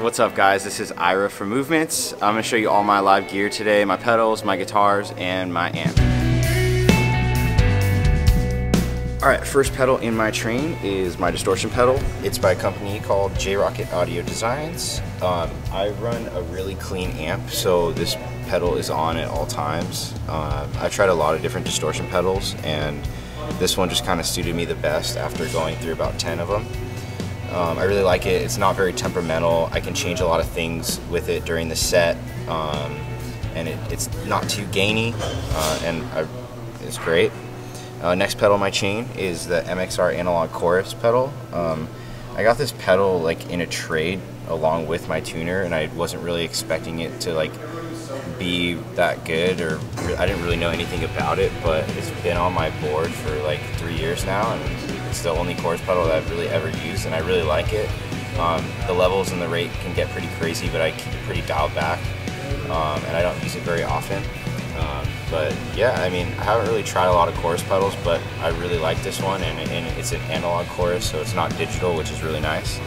What's up guys, this is Ira from Movements. I'm going to show you all my live gear today, my pedals, my guitars, and my amp. Alright, first pedal in my train is my distortion pedal. It's by a company called J. Rockett Audio Designs. Um, I run a really clean amp, so this pedal is on at all times. Uh, I've tried a lot of different distortion pedals, and this one just kind of suited me the best after going through about 10 of them. Um, I really like it. It's not very temperamental. I can change a lot of things with it during the set, um, and it, it's not too gainy, uh, and I, it's great. Uh, next pedal on my chain is the MXR Analog Chorus pedal. Um, I got this pedal like in a trade along with my tuner, and I wasn't really expecting it to like be that good, or I didn't really know anything about it. But it's been on my board for like three years now, and it's the only chorus pedal that I've really ever used, and I really like it. Um, the levels and the rate can get pretty crazy, but I keep it pretty dialed back, um, and I don't use it very often. Um, but yeah, I mean, I haven't really tried a lot of chorus pedals, but I really like this one, and, and it's an analog chorus, so it's not digital, which is really nice.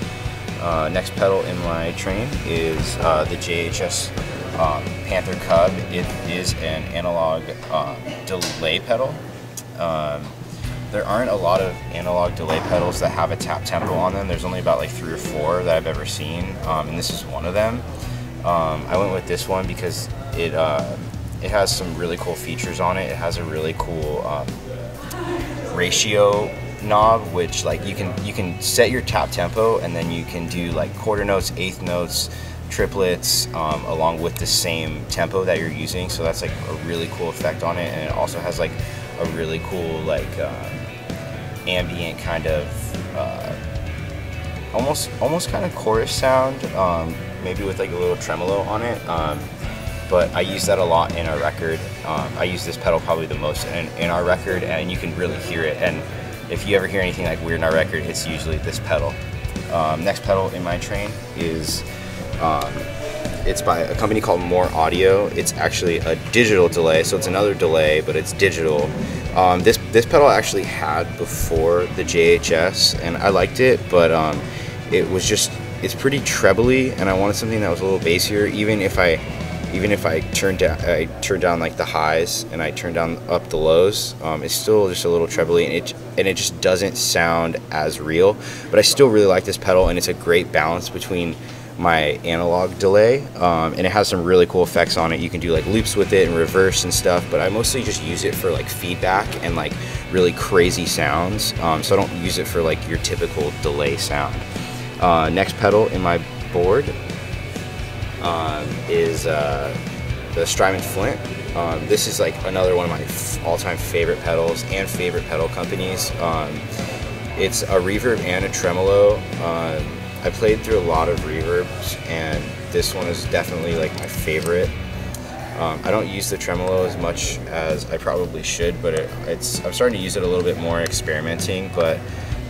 Uh, next pedal in my train is uh, the JHS um, Panther Cub. It is an analog uh, delay pedal. Um, there aren't a lot of analog delay pedals that have a tap tempo on them. There's only about like three or four that I've ever seen, um, and this is one of them. Um, I went with this one because it uh, it has some really cool features on it. It has a really cool um, ratio knob, which like you can you can set your tap tempo, and then you can do like quarter notes, eighth notes, triplets, um, along with the same tempo that you're using. So that's like a really cool effect on it, and it also has like a really cool like uh, ambient kind of uh, almost almost kind of chorus sound, um, maybe with like a little tremolo on it. Um, but I use that a lot in our record. Um, I use this pedal probably the most in, in, our record, and you can really hear it. And if you ever hear anything like weird in our record, it's usually this pedal. Um, next pedal in my train is um, it's by a company called Mooer Audio. It's actually a digital delay, so it's another delay, but it's digital. Um, this this pedal I actually had before the JHS, and I liked it, but um, it was just it's pretty trebly, and I wanted something that was a little bassier. Even if I even if I turned down I turned down like the highs and I turned down up the lows, um, it's still just a little trebly, and it and it just doesn't sound as real. But I still really like this pedal, and it's a great balance between my analog delay um, and it has some really cool effects on it. You can do like loops with it and reverse and stuff but I mostly just use it for like feedback and like really crazy sounds um, so I don't use it for like your typical delay sound. Uh, next pedal in my board um, is uh, the Strymon Flint. Um, this is like another one of my all-time favorite pedals and favorite pedal companies. Um, it's a reverb and a tremolo um, I played through a lot of reverbs, and this one is definitely like my favorite. Um, I don't use the tremolo as much as I probably should, but it, it's I'm starting to use it a little bit more experimenting. But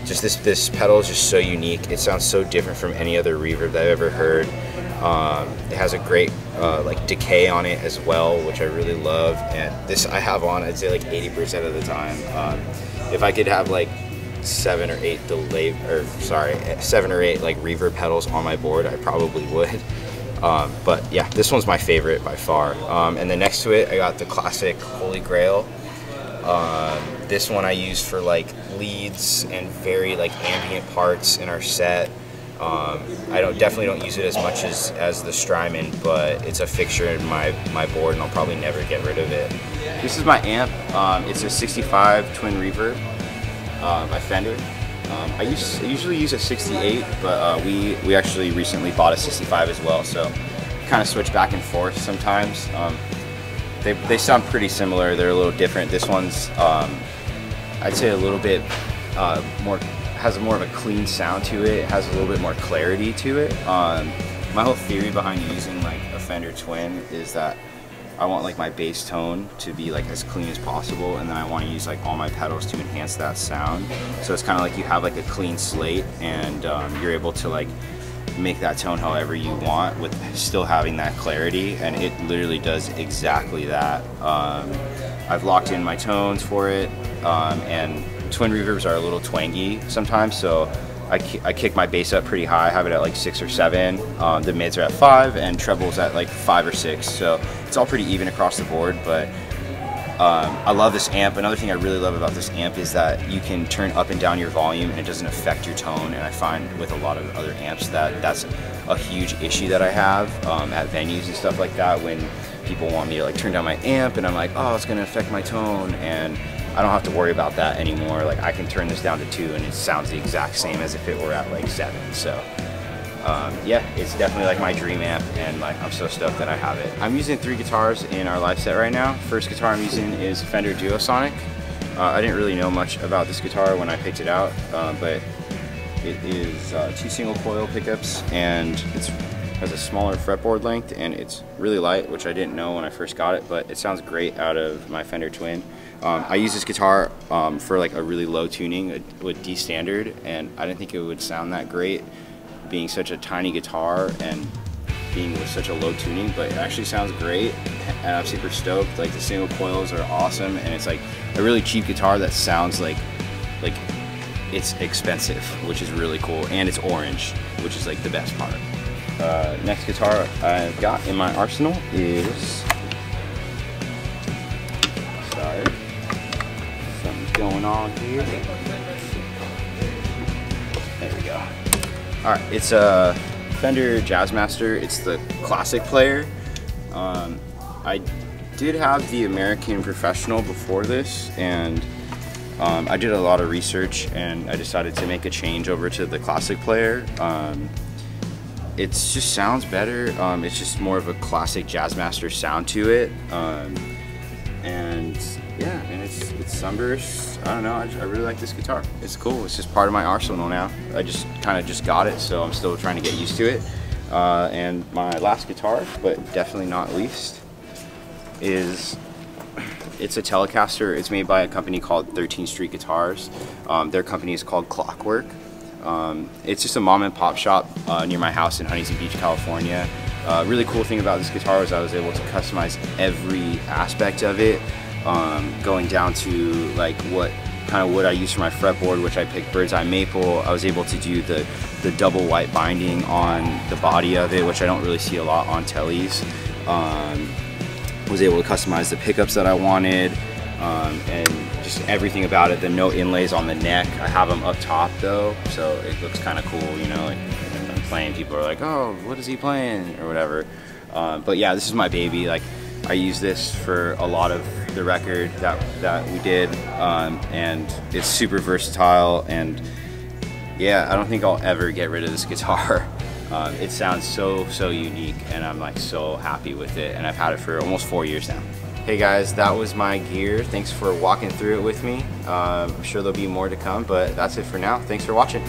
just this this pedal is just so unique. It sounds so different from any other reverb that I've ever heard. Um, it has a great uh, like decay on it as well, which I really love. And this I have on, I'd say like 80% of the time. Um, if I could have like seven or eight delay, or sorry, seven or eight like reverb pedals on my board, I probably would. Um, but yeah, this one's my favorite by far. Um, and then next to it, I got the classic Holy Grail. Um, this one I use for like leads and very like ambient parts in our set. Um, I don't definitely don't use it as much as, as the Strymon, but it's a fixture in my, my board and I'll probably never get rid of it. This is my amp. Um, it's a 65 twin reverb uh, Fender. Um, I, use, I, usually use a 68, but uh, we, we actually recently bought a 65 as well, so kind of switch back and forth sometimes. Um, they, they sound pretty similar, they're a little different. This one's, um, I'd say a little bit uh, more, has more of a clean sound to it, it has a little bit more clarity to it. Um, my whole theory behind using like a Fender Twin is that I want like my bass tone to be like as clean as possible and then I want to use like all my pedals to enhance that sound. So it's kind of like you have like a clean slate and um, you're able to like make that tone however you want with still having that clarity and it literally does exactly that. Um, I've locked in my tones for it um, and twin reverbs are a little twangy sometimes so I, I kick my bass up pretty high, I have it at like six or seven. Um, the mids are at five and trebles at like five or six. So it's all pretty even across the board, but um, I love this amp. Another thing I really love about this amp is that you can turn up and down your volume and it doesn't affect your tone. And I find with a lot of other amps that that's a huge issue that I have um, at venues and stuff like that when people want me to like turn down my amp and I'm like, oh, it's gonna affect my tone. And I don't have to worry about that anymore. Like I can turn this down to two and it sounds the exact same as if it were at like seven. So um, yeah, it's definitely like my dream amp and like I'm so stoked that I have it. I'm using three guitars in our live set right now. First guitar I'm using is Fender Duosonic. Uh, I didn't really know much about this guitar when I picked it out, uh, but it is uh, two single coil pickups and it has a smaller fretboard length and it's really light, which I didn't know when I first got it, but it sounds great out of my Fender Twin. Um, I use this guitar um, for like a really low tuning with D standard and I didn't think it would sound that great being such a tiny guitar and being with such a low tuning, but it actually sounds great and I'm super stoked. Like the single coils are awesome and it's like a really cheap guitar that sounds like like it's expensive, which is really cool, and it's orange, which is like the best part. Uh, next guitar I've got in my arsenal is going on here. There we go. All right, it's a Fender Jazzmaster. It's the classic player. Um, I did have the American Professional before this, and um, I did a lot of research, and I decided to make a change over to the classic player. Um, it just sounds better. Um, it's just more of a classic Jazzmaster sound to it, um, and yeah, and it's it's sunburst I don't know. I, I, really like this guitar. It's cool. It's just part of my arsenal now. I just kind of just got it, so I'm still trying to get used to it. Uh, and my last guitar, but definitely not least, is it's a Telecaster. It's made by a company called 13th Street Guitars. Um, their company is called Clockwork. Um, it's just a mom and pop shop uh, near my house in Huntington Beach, California. Uh, really cool thing about this guitar was I was able to customize every aspect of it um, going down to like what kind of wood I use for my fretboard, which I picked bird's eye maple. I was able to do the, the double white binding on the body of it, which I don't really see a lot on tellies. Um, was able to customize the pickups that I wanted um, and just everything about it. The no inlays on the neck. I have them up top though, so it looks kind of cool, you know. When I'm playing, people are like, "Oh, what is he playing?" or whatever. Um, but yeah, this is my baby. Like I use this for a lot of the record that, that we did um, and it's super versatile and yeah I don't think I'll ever get rid of this guitar. Um, it sounds so so unique and I'm like so happy with it and I've had it for almost four years now. Hey guys that was my gear. Thanks for walking through it with me. Um, I'm sure there'll be more to come but that's it for now. Thanks for watching